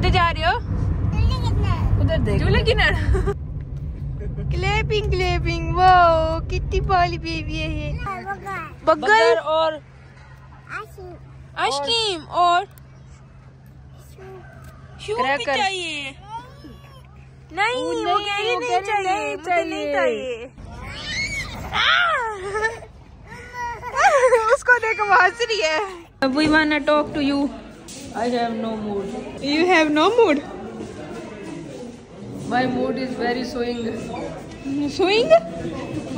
किधर जा रहे हो? उधर देख। झूले किनार। क्लेपिंग क्लेपिंग वो कितनी बाली बेबी है ये। बगर और आइसक्रीम। और शू भी चाहिए। नहीं वो वो नहीं, कह रही नहीं चाहिए नहीं मुझे नहीं चाहिए। उसको देखो वो हंस रही है। We wanna talk to you I have no mood you have no mood? My mood is very swing swing?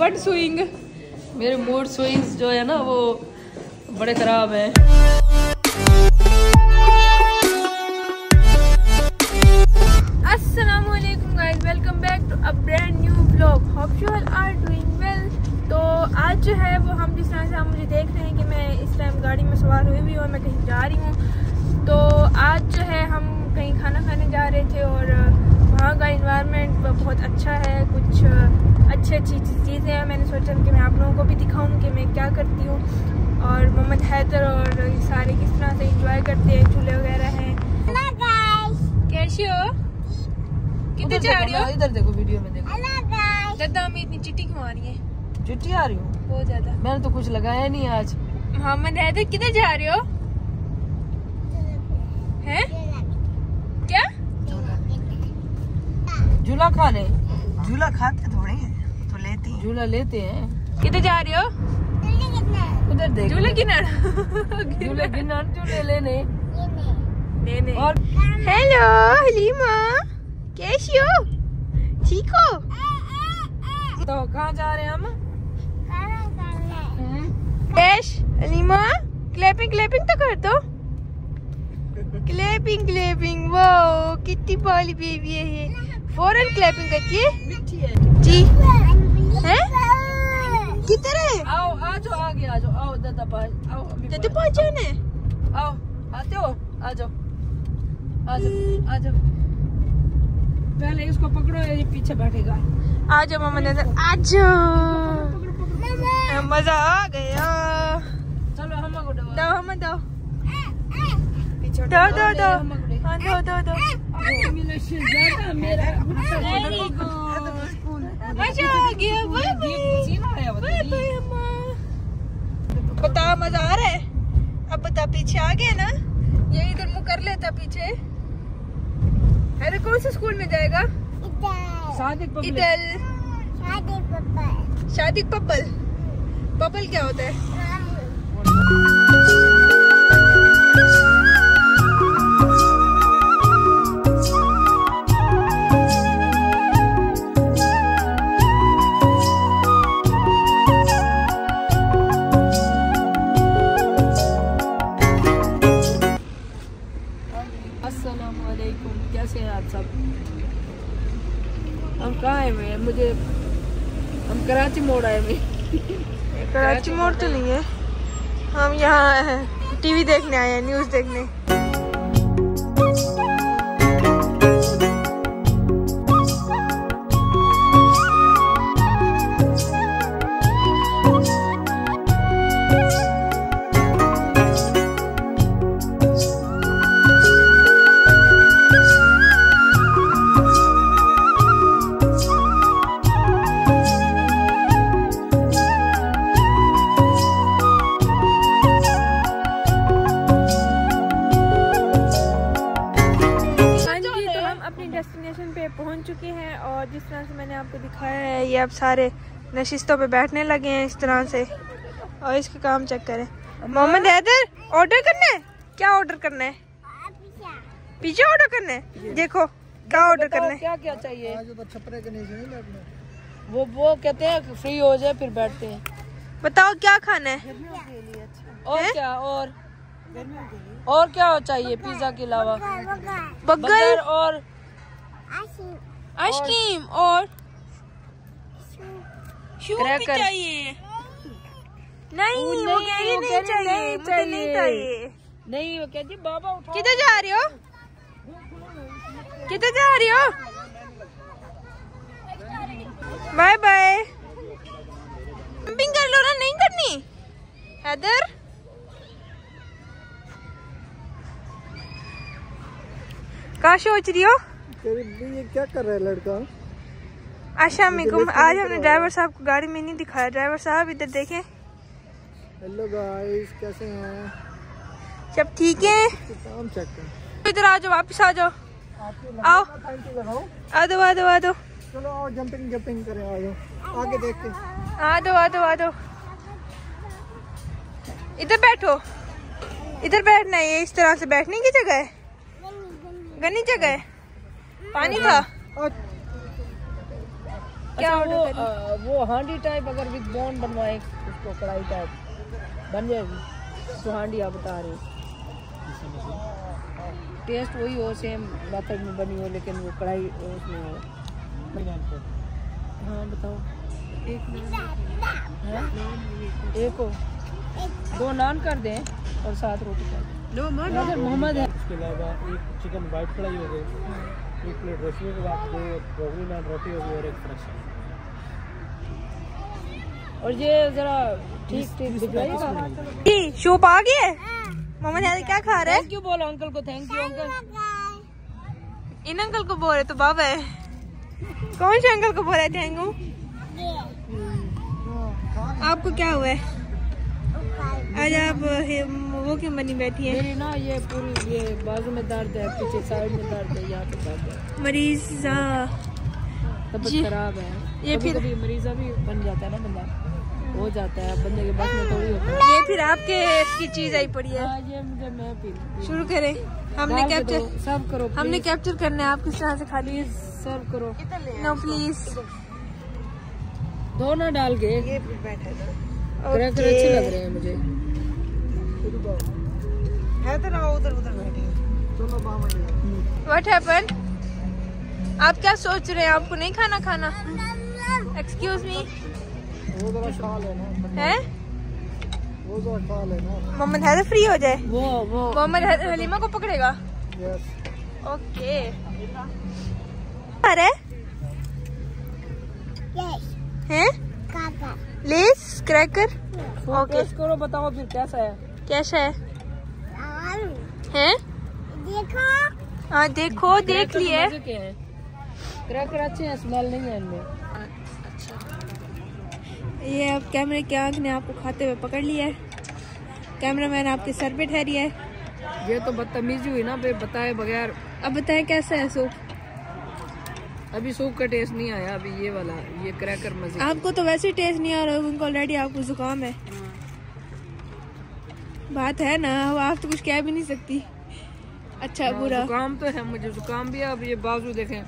What swing? मेरे मूड स्विंग्स जो है ना वो बड़े खराब है। अस्सलाम वालेकुम guys welcome back to a brand new vlog hope you all are doing well तो आज जो है वो हम जिस तरह से आप मुझे देख रहे हैं कि मैं इस टाइम गाड़ी में सवार हुई हुई हूँ और मैं कहीं जा रही हूँ। तो आज जो है हम कहीं खाना खाने जा रहे थे और वहाँ का इन्वायरमेंट बहुत अच्छा है। कुछ अच्छी अच्छी चीज़ें हैं। मैंने सोचा कि मैं आप लोगों को भी दिखाऊँ कि मैं क्या करती हूँ। और मोहम्मद हैदर और ये सारे किस तरह से इंजॉय करते हैं झूले वगैरह हैं। कैसे हो? कितने जा रही हो? इधर देखो वीडियो में देखो। दादा हमें इतनी चिट्टी क्यों आ रही है? छुट्टी आ रही हूँ? बहुत ज़्यादा। मैंने तो कुछ लगाया नहीं आज। मोहम्मद हैदर किधर जा रहे हो? हैं? क्या? झूला खाने झूला खाते थोड़े हैं तो लेती हैं। झूला लेते हैं। किधर जा रहे हो? उधर देख। झूले किनार। झूले गिनार झूले लेने। नहीं। नहीं और हेलो हलीमा कैसी हो ठीक हो तो कहाँ जा रहे हैं हम? कैश हलीमा क्लैपिंग क्लैपिंग तो कर दो। क्लैपिंग क्लैपिंग वो कितनी बाली बेबी है ये. फ़ौरन क्लैपिंग करती है? है. जी. हैं? किधर है? आओ आ जाओ आगे आ जाओ. आओ दादा पास. आओ अम्मी दादा पास। पहुँच जाओ ना आओ आते हो? आ जाओ. आ जाओ आ जाओ. पहले इसको पकड़ो ये पीछे बैठेगा. आ जाओ मामा नज़र आ जाओ. मज़ा आ गया. चलो हम को दो दो हम दो. दो दो दो। हाँ दो दो दो। मेरा मज़ा आ गया बता मज़ा आ रहा है? अब बता पीछे आ गया ना? ये इधर मुँह कर लेता पीछे। अरे कौन से स्कूल में जाएगा? शादी पब्लिक। इधर। शादी पब्बल। पब्बल क्या होता है? कराची मोड़ तो नहीं है। हम यहाँ टीवी देखने आए हैं न्यूज़ देखने। सारे नशिस्तों पे बैठने लगे हैं इस तरह से। और इसके काम चेक करें। मोहम्मद हैदर ऑर्डर करना? है क्या ऑर्डर करना? है पिज्जा ऑर्डर करना? है देखो क्या ऑर्डर करना? है क्या क्या चाहिए? वो वो कहते हैं फ्री हो जाए फिर बैठते हैं। बताओ क्या खाना है? और क्या और? और क्या चाहिए पिज्जा के अलावा? बर्गर बर्गर और आइसक्रीम और शू भी चाहिए नहीं वो वो नहीं, कह रही नहीं रही चाहिए नहीं मुझे नहीं चाहिए। नहीं वो कहती बाबा उठाओ। किधर जा रही हो? किधर जा रही हो? Bye bye. जंपिंग कर लो ना नहीं करनी? हैदर? कहा सोच रही हो? ये क्या कर रहा है लड़का? अस्सलाम वालेकुम आज हमने ड्राइवर साहब को गाड़ी में नहीं दिखाया। ड्राइवर साहब इधर देखें। हेलो गाइस कैसे हैं? सब ठीक है? काम चेक कर। इधर आ जाओ वापस आ जाओ। आओ। आ दो आ दो आ दो चलो आओ जंपिंग जंपिंग करें आ जाओ। आगे देख के। आ दो आ दो आ दो इधर बैठो। इधर बैठना है ये इस तरह से बैठने की जगह है? गनी जगह है। पानी था? क्या अच्छा, वो करें? वो हांडी टाइप अगर विद बोन बनवाए उसको कढ़ाई टाइप बन जाएगी। तो हांडी आप बता रहे टेस्ट वही हो सेम मेथड में बनी हो लेकिन वो कढ़ाई उसमें हो। हाँ बताओ। हैं? एक हो। दो नान कर दें और साथ रोटी कर दें मोहम्मद है। उसके अलावा एक चिकन वाइट कढ़ाई हो गई। एक प्लेट रसमी के बाद दो ब्रोकली नान रोटी होगी और एक फ्रेश और ये जरा ठीक ठीक दिखलाइएगा जी शूप आ गई है? मोहम्मद याद क्या खा रहे है? थैंक यू बोलो अंकल को थैंक यू अंकल इन अंकल को बोल रहे तो बाबा है। कौन से अंकल को बोल रहे थे अंकल आपको क्या हुआ है? आज आप हे- वो क्यों बनी बैठी है? मेरी ना ये पूरी ये बाजू में दर्द है पीछे साइड में दर्द है यहाँ पे दर्द है। मरीज़। तबीयत खराब है। ये फिर- कभी मरीजा भी बन जाता है ना बंदा? हो जाता है बंदे के बस में थोड़ी होता है। ये फिर आपके इसकी चीज़ आई पड़ी है? हाँ, ये मुझे मैं पी शुरू करें। हमने कैप्चर सर्व करो हमने कैप्चर करना है आप किस तरह से खा ली सर्व करो नो प्लीज़ दो। ना डाल के। ये बैठे अच्छे लग रहे हैं मुझे। है तो ना उधर उधर बैठे चलो बाबा आप क्या सोच रहे हैं? आपको नहीं खाना खाना? एक्सक्यूज मी वो जरा खा लेना। है? वो जरा खा लेना। मोहम्मद हैदर फ्री हो जाए? वो वो। मोहम्मद हैदर हलीमा को पकड़ेगा? यस ओके अरे हैं लेस क्रैकर ओके करो बताओ फिर कैसा है? कैसा है? हैं? हाँ देखो देख लिए। के हैं। क्रैकर अच्छे हैं स्मेल नहीं है इनमें। ये अब कैमरे की आँख ने आपको खाते हुए पकड़ लिया है। कैमरामैन आपके सर पे ठहरी है। ये तो बदतमीजी हुई ना बे बताए बगैर। अब बताएँ कैसा है सूप? अभी सूप का टेस्ट नहीं आया अभी ये वाला ये क्रैकर मज़े आपको तो वैसे टेस्ट नहीं आ रहा उनको ऑलरेडी आपको जुकाम है। बात है ना अब आप तो कुछ कह भी नहीं सकती। अच्छा हाँ, बुरा। जुकाम तो है मुझे जुकाम भी है अब ये बाजू देखें।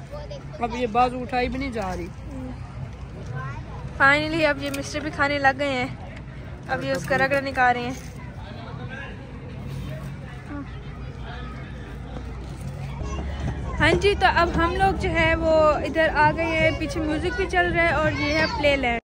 अब ये बाजू उठाई भी नहीं जा रही। फाइनली अब ये मिस्टर भी खाने लग गए हैं। अब ये उसका रगड़ा निकाल रहे हैं। हाँ जी तो अब हम लोग जो है वो इधर आ गए हैं पीछे म्यूज़िक भी चल रहा है और ये है प्ले लैंड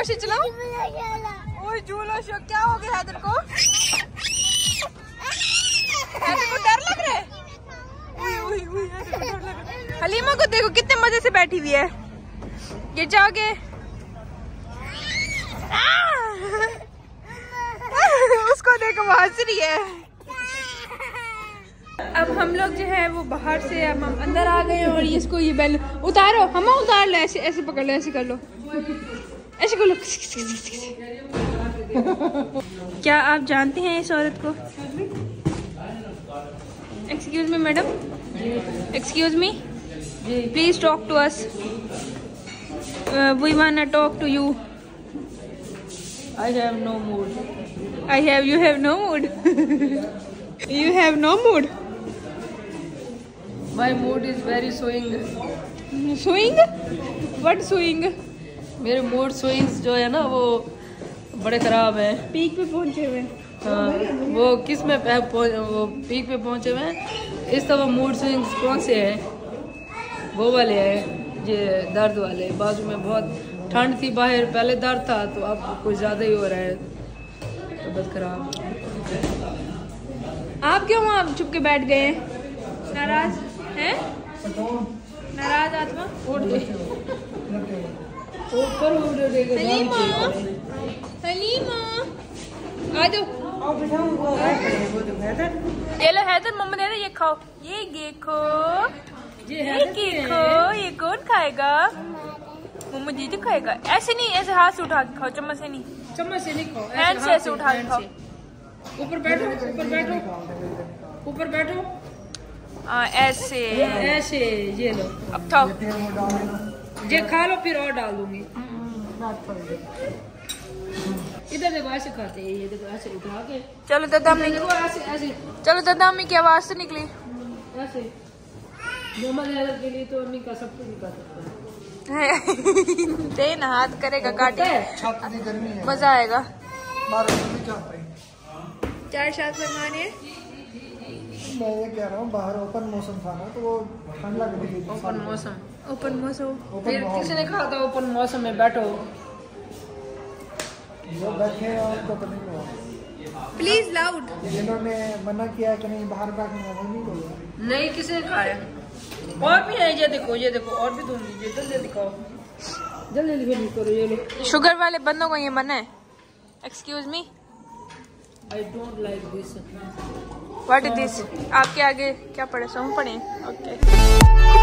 ज़ोर से चलाओ। ओए झूलो शो क्या हो गया हैदर को? हैदर को डर लग रहा है। हलीमा को देखो कितने मज़े से बैठी हुई है। ये जाओगे? उसको देखो वो हंस रही है। अब हम लोग जो है वो बाहर से अब हम अंदर आ गए और ये इसको ये बैल उतारो। हम उतार लो ऐसे ऐसे पकड़ लो ऐसे कर लो। ऐसे लो क्या आप जानते हैं इस औरत को? Excuse me madam excuse me please talk to us we want talk to you I have no mood I have you have no mood you have no mood my mood is very swing swing what swing मेरे mood swings जो है ना वो बड़े खराब हैं। Peak पे पहुँचे हुए। हाँ, वो किसमें पे- वो पीक पे पहुँचे हुए हैं। इस दफ़ा मूड स्विंग्स कौन से हैं? वो वाले हैं ये दर्द वाले। बाजू में बहुत ठंड थी बाहर पहले दर्द था तो अब कुछ ज़्यादा ही हो रहा है। तबीयत खराब। आप क्यों वहाँ छुप के बैठ गए हैं? नाराज़ हैं? नाराज़ आत्मा? उठ गए ऊपर उड़ देगा आ जाओ। ये लो हैदर मम्मा दे दे ये खाओ। ये देखो। ये ये देखो ये कौन खाएगा? मम्मा दीदी खाएगा। ऐसे नहीं ऐसे हाथ से उठा के खाओ चम्मच से नहीं। चम्मच से नहीं खाओ हैंड से ऐसे उठा के खाओ। ऊपर बैठो ऊपर बैठो। ऊपर बैठो। हाँ ऐसे। ऐसे ये लो। अब खाओ। ये खा लो फिर और डाल दूँगी। इधर देखो ऐसे खाते हैं ये देखो ऐसे उठा के। चलो दादा अम्मी देखो ऐसे ऐसे। चलो दादा अम्मी की आवाज़ तो निकली। ऐसे। के लिए तो अम्मी का सब कुछ निकाल सकते हैं। दे ना हाथ करेगा काटे। है मज़ा आएगा। बारह सौ में क्या पाई चार सात फरमाने मैं ये कह रहा हूँ बाहर ओपन मौसम था ना तो वो ठंड लग रही थी ओपन मौसम ओपन मौसम। फिर किसी ने कहा था ओपन मौसम में बैठो। जो बैठे हैं उनको तो नहीं हुआ। प्लीज़ लाउड जिन्होंने मना किया कि नहीं बाहर बैठने वो नहीं बोला नहीं किसी ने खाया और भी है ये देखो ये देखो और भी दूँगी ये जल्दी दिखाओ जल्दी जल्दी करो ये लो। शुगर वाले बंदों को ये मना है। Excuse me I don't like this what this आपके आगे क्या पढ़े? सम पढ़े? ओके